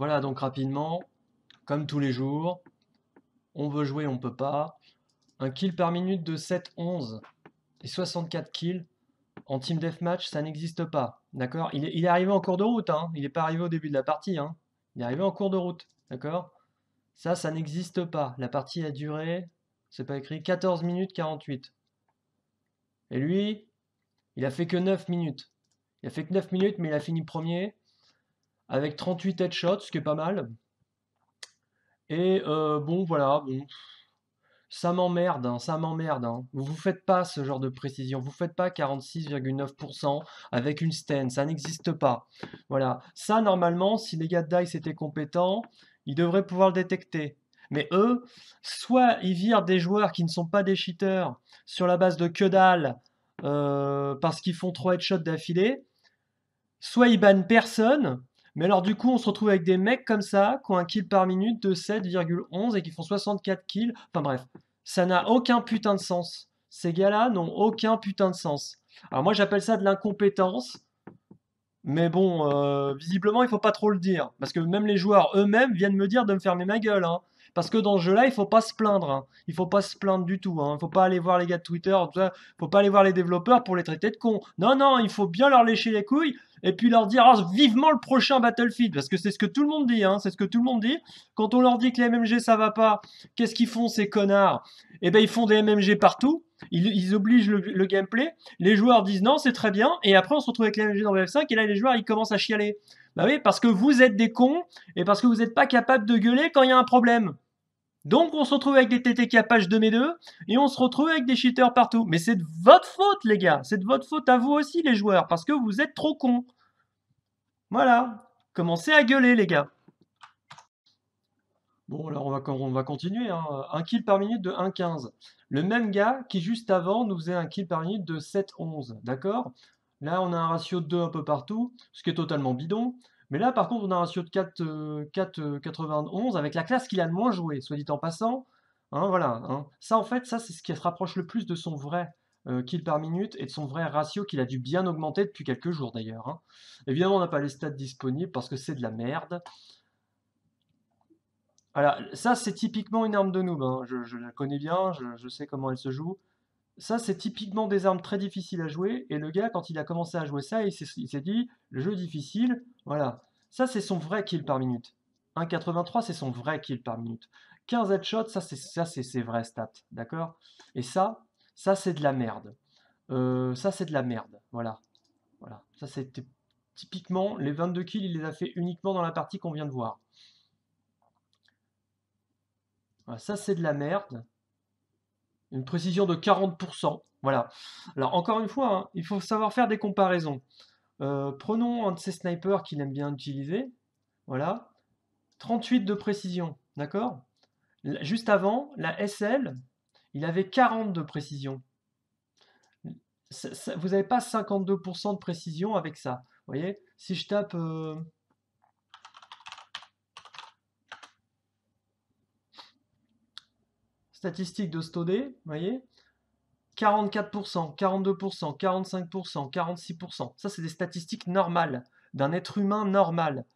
Voilà, donc rapidement, comme tous les jours, on veut jouer, on peut pas. Un kill par minute de 7-11 et 64 kills en team deathmatch, ça n'existe pas. D'accord? Il, est arrivé en cours de route, hein. il n'est pas arrivé au début de la partie. Hein. Il est arrivé en cours de route. D'accord? Ça, ça n'existe pas. La partie a duré, c'est pas écrit, 14 minutes 48. Et lui, il a fait que 9 minutes. Il a fait que 9 minutes, mais il a fini premier avec 38 headshots, ce qui est pas mal. Et euh, bon, voilà, bon, ça m'emmerde, hein, ça m'emmerde. Hein. Vous faites pas ce genre de précision. Vous faites pas 46,9% avec une sten. Ça n'existe pas. Voilà. Ça, normalement, si les gars de DICE étaient compétents, ils devraient pouvoir le détecter. Mais eux, soit ils virent des joueurs qui ne sont pas des cheaters sur la base de que dalle euh, parce qu'ils font trop headshots d'affilée, soit ils bannent personne, mais alors du coup on se retrouve avec des mecs comme ça qui ont un kill par minute de 7,11 et qui font 64 kills. Enfin bref, ça n'a aucun putain de sens. Ces gars-là n'ont aucun putain de sens. Alors moi j'appelle ça de l'incompétence. Mais bon, euh, visiblement il faut pas trop le dire. Parce que même les joueurs eux-mêmes viennent me dire de me fermer ma gueule. Hein. Parce que dans ce jeu-là, il faut pas se plaindre. Hein. Il faut pas se plaindre du tout. Hein. Il faut pas aller voir les gars de Twitter. Il faut pas aller voir les développeurs pour les traiter de cons. Non, non, il faut bien leur lécher les couilles et puis leur dire ah, vivement le prochain Battlefield. Parce que c'est ce que tout le monde dit. Hein. C'est ce que tout le monde dit. Quand on leur dit que les MMG ça va pas, qu'est-ce qu'ils font ces connards? Eh ben ils font des MMG partout. Ils, obligent le, gameplay. Les joueurs disent non, c'est très bien. Et après, on se retrouve avec les MMG dans BF5 et là, les joueurs ils commencent à chialer. Bah oui, parce que vous êtes des cons et parce que vous n'êtes pas capable de gueuler quand il y a un problème. Donc on se retrouve avec des TTK page 2 et 2 et on se retrouve avec des cheaters partout. Mais c'est de votre faute les gars, c'est de votre faute à vous aussi les joueurs parce que vous êtes trop cons. Voilà, commencez à gueuler les gars. Bon alors on va, on va continuer, hein. un kill par minute de 1,15. Le même gars qui juste avant nous faisait un kill par minute de 7,11, d'accord? Là on a un ratio de 2 un peu partout, ce qui est totalement bidon. Mais là, par contre, on a un ratio de 4,91 4, euh, avec la classe qu'il a le moins joué, soit dit en passant. Hein, voilà. Hein. Ça, en fait, ça, c'est ce qui se rapproche le plus de son vrai euh, kill par minute et de son vrai ratio qu'il a dû bien augmenter depuis quelques jours d'ailleurs. Hein. Évidemment, on n'a pas les stats disponibles parce que c'est de la merde. Voilà, ça c'est typiquement une arme de noob, je, la connais bien, je, sais comment elle se joue. Ça c'est typiquement des armes très difficiles à jouer, et le gars quand il a commencé à jouer ça, il s'est dit, le jeu difficile, voilà. Ça, c'est son vrai kill par minute. 1,83, c'est son vrai kill par minute. 15 headshots, ça, c'est ses vraies stats. D'accord? Et ça, ça, c'est de la merde. Euh, ça, c'est de la merde. Voilà. Voilà. Ça, c'est typiquement les 22 kills, il les a fait uniquement dans la partie qu'on vient de voir. ça, c'est de la merde. Une précision de 40%. Voilà. Alors, encore une fois, hein, il faut savoir faire des comparaisons. Euh, prenons un de ces snipers qu'il aime bien utiliser. Voilà. 38 de précision, d'accord? Juste avant, la SL, il avait 40 de précision. vous n'avez pas 52% de précision avec ça. Vous voyez? Si je tape... Euh, statistiques de Stodé, vous voyez 44%, 42%, 45%, 46%. Ça, c'est des statistiques normales, d'un être humain normal.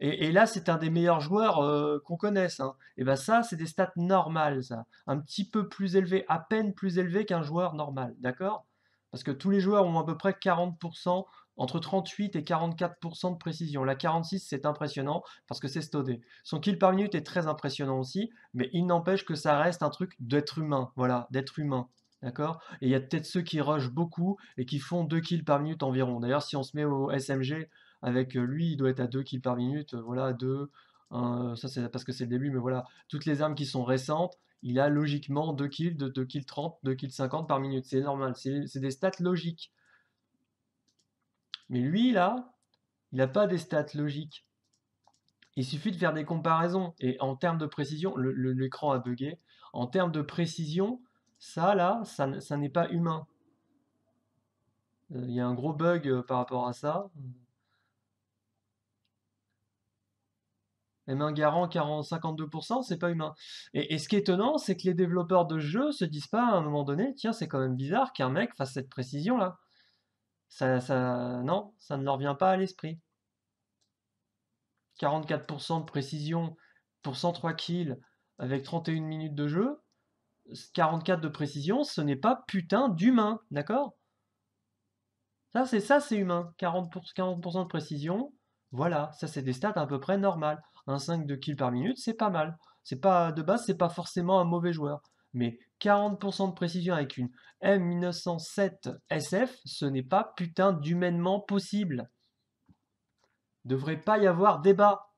Et, là, c'est un des meilleurs joueurs euh, qu'on connaisse. Hein. Et bien ça, c'est des stats normales. Un petit peu plus élevé, à peine plus élevé qu'un joueur normal, d'accord? Parce que tous les joueurs ont à peu près 40%, entre 38 et 44% de précision. La 46, c'est impressionnant parce que c'est stodé. Son kill par minute est très impressionnant aussi, mais il n'empêche que ça reste un truc d'être humain, voilà, d'être humain. D'accord? Et il y a peut-être ceux qui rushent beaucoup et qui font 2 kills par minute environ. D'ailleurs, si on se met au SMG, avec euh, lui, il doit être à 2 kills par minute. Euh, voilà, 2, ça c'est parce que c'est le début, mais voilà, toutes les armes qui sont récentes, il a logiquement 2 kills, 2, kills 30, 2 kills 50 par minute. C'est normal, c'est des stats logiques. Mais lui, là, il n'a pas des stats logiques. Il suffit de faire des comparaisons. Et en termes de précision, l'écran a bugué. En termes de précision, ça, là, ça, n'est pas humain. Euh, il y a un gros bug euh, par rapport à ça. Et un garant 40, 52%, c'est pas humain. Et, ce qui est étonnant, c'est que les développeurs de jeux se disent pas à un moment donné, tiens, c'est quand même bizarre qu'un mec fasse cette précision-là. Ça, non, ça ne leur vient pas à l'esprit. 44% de précision pour 103 kills avec 31 minutes de jeu. 44 de précision, ce n'est pas putain d'humain, d'accord? Ça, c'est ça, c'est humain. 40%, 40 de précision, voilà, ça c'est des stats à peu près normales. Un 5 de kills par minute, c'est pas mal. C'est pas de base, c'est pas forcément un mauvais joueur. Mais 40% de précision avec une M1907 SF, ce n'est pas putain d'humainement possible. Devrait pas y avoir débat.